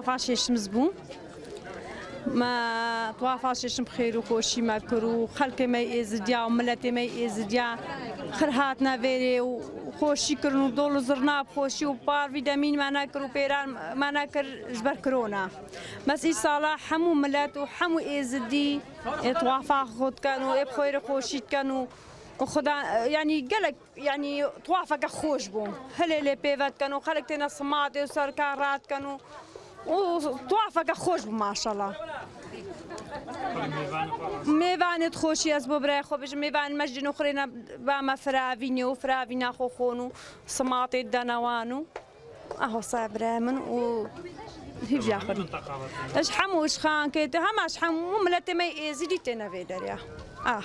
طوافا شيش مزبون ما طوافا شيش بخير وخوشي ما كرو خلق ما يزديا وملتي ما يزديا خرهاتنا فيري وخوشي كرنو دول زرنا بخوشي وبار فيتامين ما ناكر وبيران ما ناكر جبر كورونا بس إي صلاح حمو ملات وحمو إزدي طوافا خود كانوا بخير خوشي كانوا وخدا يعني قالك يعني طوافك خوش بو هل لي بيفات كانوا خلقتنا صماتي وسركارات كانوا وطوافك خوش ما شاء الله میوانت خوشی از ببره خو بج میوان مجد نخرینا با ما فراوینی و فراوینا خو خونو سماط دنوانو أهو صابرة من و هيف ياخذ اش حمو اش خان كيت هم اش حمو؟ ملت ما يزيد تنا يا آه.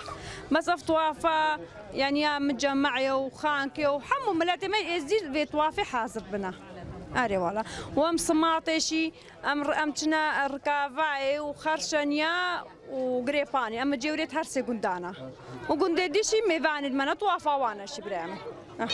مصف طوافة يعني مجمعي وخانكي وحمو ملت ما يزيد اري والله وام صماطيشي ام امتنا ركافاي وخرشنيا وقريباني اما جوريت هرسي قندانا وقنديشي ميفاني المنا طوافا وانا شي برامي أه.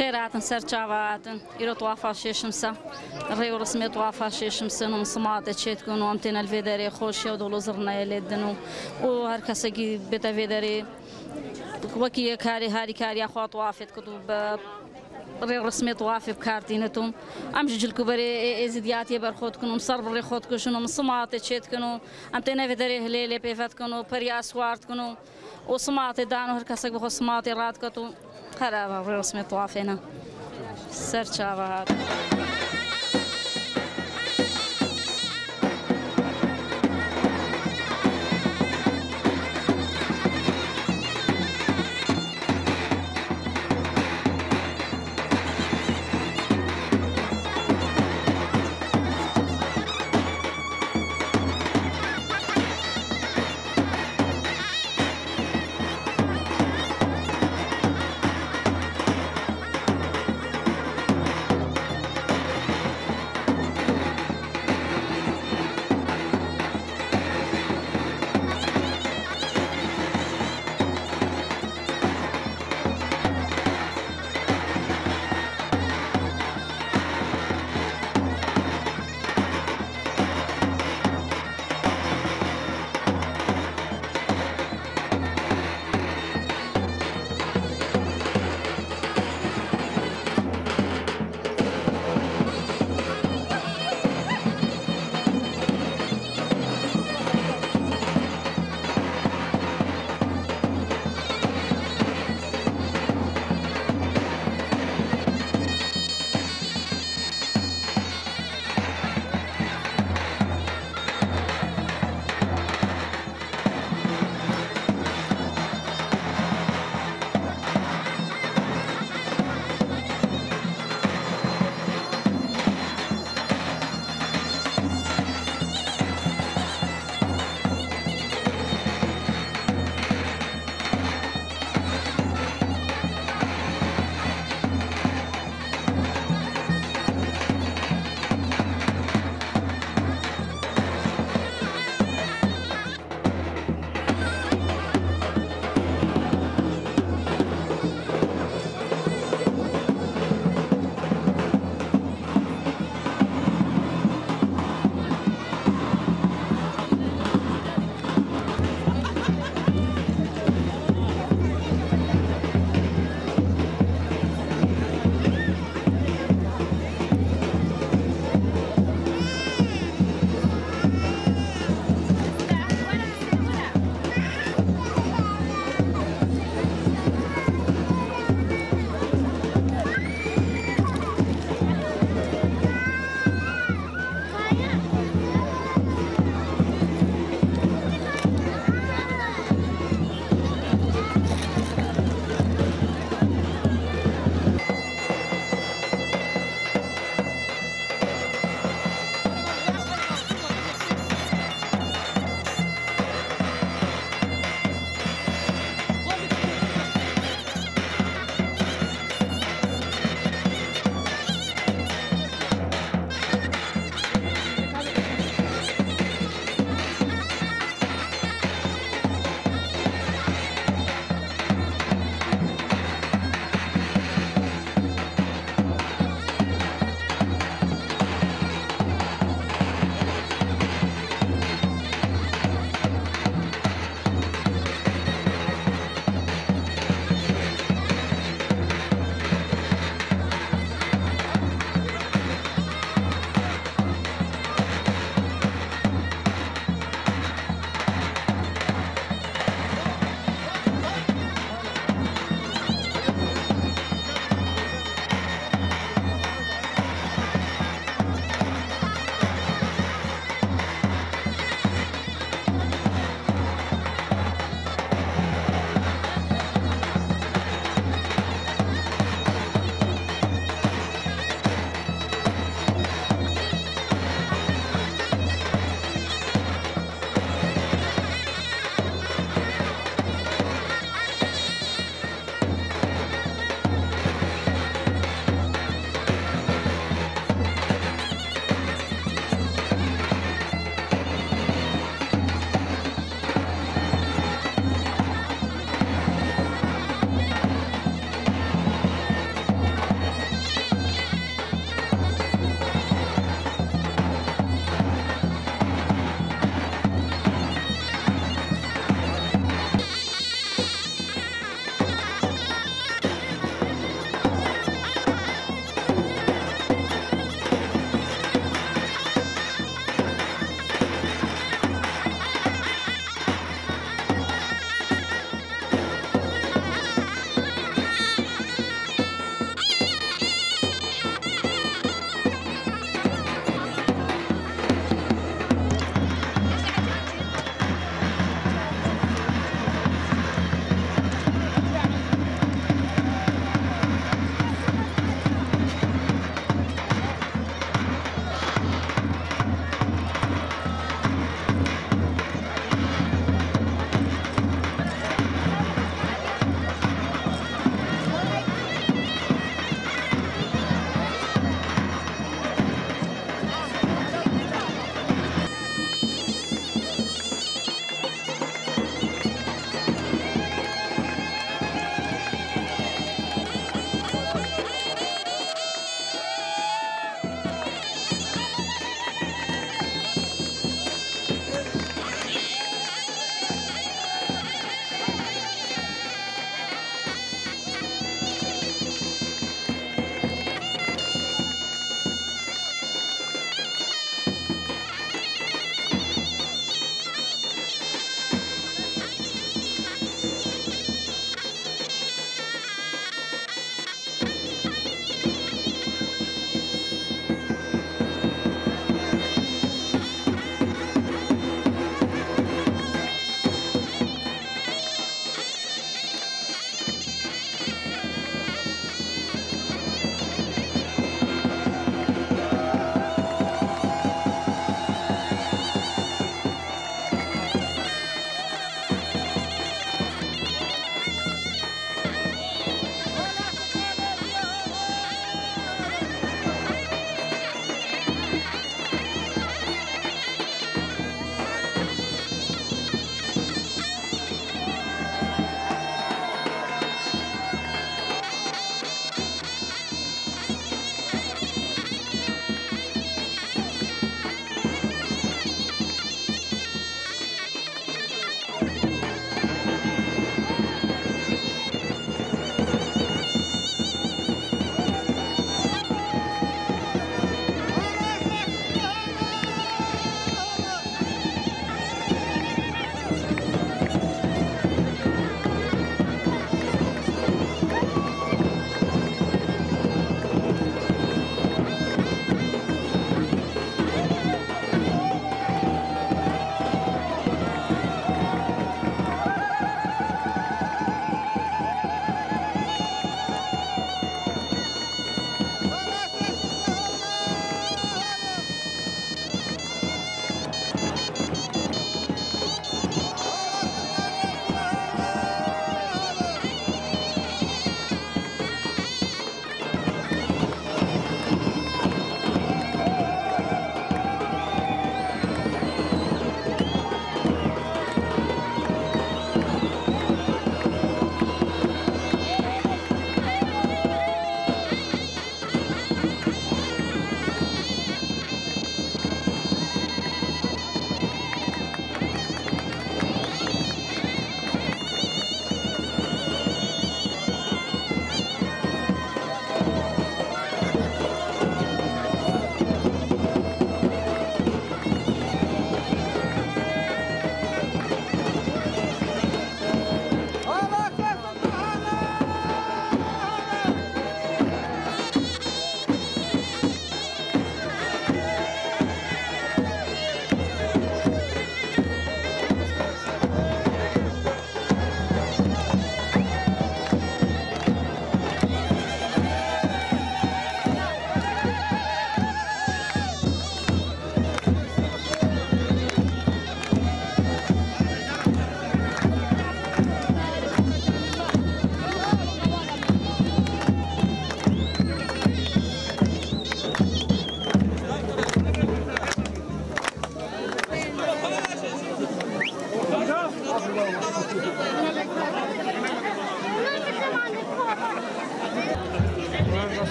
هاتن سەر چاواتن ئیرۆ توافا شێشمسە ڕێ و ڕسمێت توافا شێشمسن و مسماتە چێتکن و ئەم تێنە لێ دەرێ خۆشیە و دڵ زڕنایە لێدن و و هەر کەسێکی بێتە وێ دەرێ وەکی یە کاری هاری کاریا خوا توافێت کرد و بە ڕێ ڕسمێت وافێ بکارتینەتم ئەم ژلکوبەرێ ئێزیدیاتی بەرخۆتکن و سەر بڕێ خۆتکشن و مسماتە چێتکن و ئەم تێ نەوێ دەرێ هلێ لێ پێفەتکن و پەریا سواردکن و و سماتێ دان و هەر کەسێک بخۆ سماتی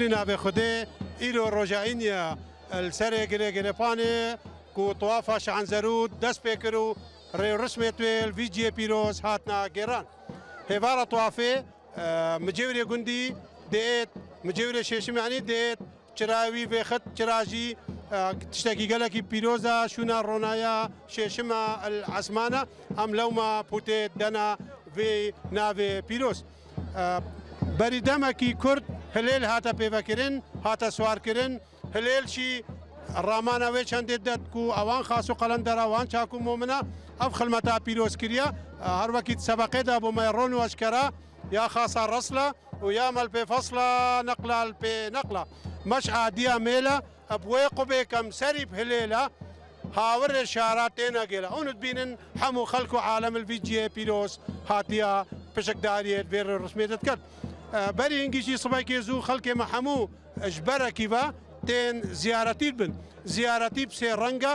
بدون به خوده ایلو رجعینی السر گره گره پانه کو طواف شعن زرود دست پیکرو ری رسم تویل وی جی پیروز هاتنا گران هیوار طوافه مجوری گندی دیت مجوری ششم یعنی دیت چراوی به خط چراجی تشتكي قالك بيروزا شونا رونايا شيشما العسمانة أم لوما بوتيت دنا في نافي بيروز بريدمكي كرد وێ ناوێ پیرۆز. بەری دەمەکی کورد هلێل هاتە پێوەکردن هاتە سوارکردن هلێلشی ڕامانەوەی چەندێت دەت و ئەوان خاس و قەلەن دەراوان چاکو مۆمنە ئەف خلمەتا پیرۆزکریە هەروەکیت سەبقێدا بۆ مەڕۆن وەشکەرە یا خاصە ڕسلە و یامەل پێ فەصلە نەقلال پێ نەقلە مەش عادیە مێلە ئەبوێ قوبێکەم سەری هلێلە هاورێ شارات تێنەگەێلە ئەوت بینن هەموو خەلکو و عالم الڤجیە پیرۆز هاتیە پشکداریت بێ ڕسمێتت کرد. بەری هنگیشی سبایکێ زوو خەڵکێمە هەموو ژبەرەکی بە تێن زیارەتی بن. زیارەتی سێ ڕەنگە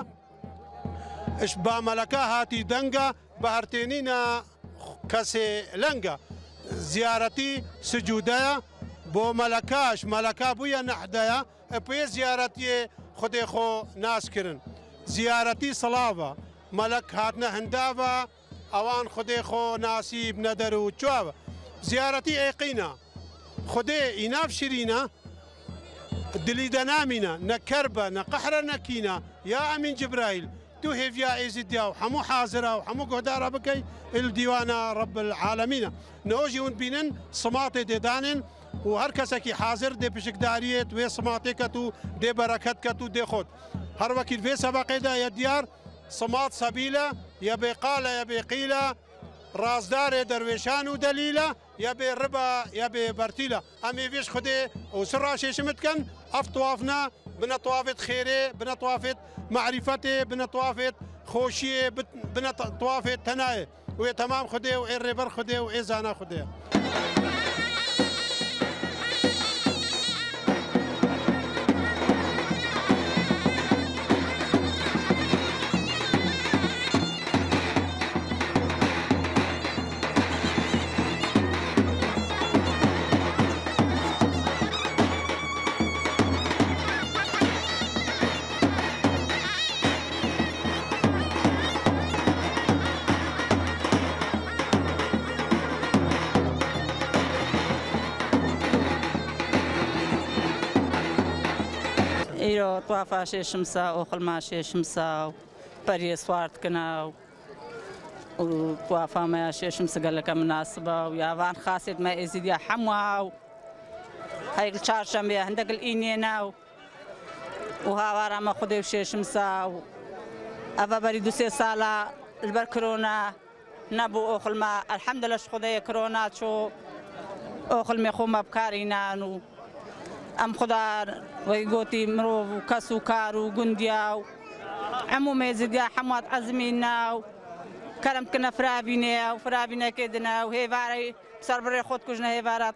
بامەلەکە هاتی دەنگە بە هەرتێنینە کەسێ لەنگە زیارەتی سجوودەیە بۆ مەلەکەش مەلەکە بووە نەحدەیە پێ زیارەتیێ خودێ خۆ ناسکردن زیارەتی سڵاوە مەلک هاتنە هەنداوە ئەوان خودێ خۆ ناسیب نەدەر و چاوە زیارەتی ئێقینە خودێ ئیناف شیرینە دلی دەنامینە نەکەربە نەقەحرە نەکینە یا ئەمین جبرایل تو هێڤیا ئێزیدیا و هەموو حازرا و هەموو گۆدارە بکەی دیوانە ڕب العالمینە نەوەژی ون بینن سماتێ دێدانن و هەر کەسێکی حاضر دێ پشکداریت وێ سماتێکەت و دێ بەرەکەت کەت و دێخۆت هەروەکی وێ سەبقێدا یە دیار سمات سەبیلە یە بێقالە یە ڕازدارێ دەروێشان و دەلیلە یا بێ ڕبا یا بێ بەرتیلە ئەمێ وێش خودێ ئەو سڕاشێشمت کەن ئەف توافنا بنەتوافێت خێرێ بنەتوافێت معریفەتێ بنەتوافێت خۆشیێ بنەتوافێت تەنایە وێ تەمام خودێ و ئێ ڕێبەر خودێ و ئێزانە خودێ. ئیرۆ توافا شێشمسا ئۆخڵما شێشمسا و پەریە سواردکنا و توافامەیە شێشم سگەلەکە مناسبە و یاوان خاصێت مە ئێزیدیا هەمووا و هەیل چارشەمبێ هەندەگەل ئینێنا و و هاوارامە خودێ و شێشمسا و ئەڤە بەری دوسێ ساڵە لەبەر کرۆنا نەبوو ئۆخڵما ئەلحەمدە لەش خودەیە کرۆنا چۆ ئۆخڵمێ خۆمە بکارینان و ئەم خدا وەی گوتی مرۆڤ و کەس و کار و گوندیا و هەموو مێزدیا هەموات عزمی ناو. کەرم کنە فرابینێ و فرابینەکە دنا و هێوارەی سەر بڕێ خۆت کوژنە هێوارە.